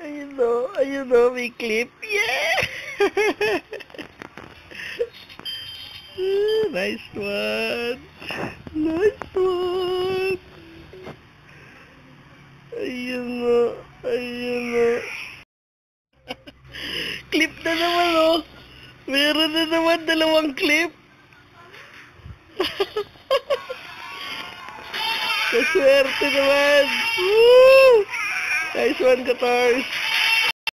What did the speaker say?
Ayun o, ayun o, may clip. Yeah! Ah, nice one. Nice one. Ayun o, ayun o. clip na naman o. Meron na naman dalawang clip. Kaswerte naman. Woo! Nice one, Katars!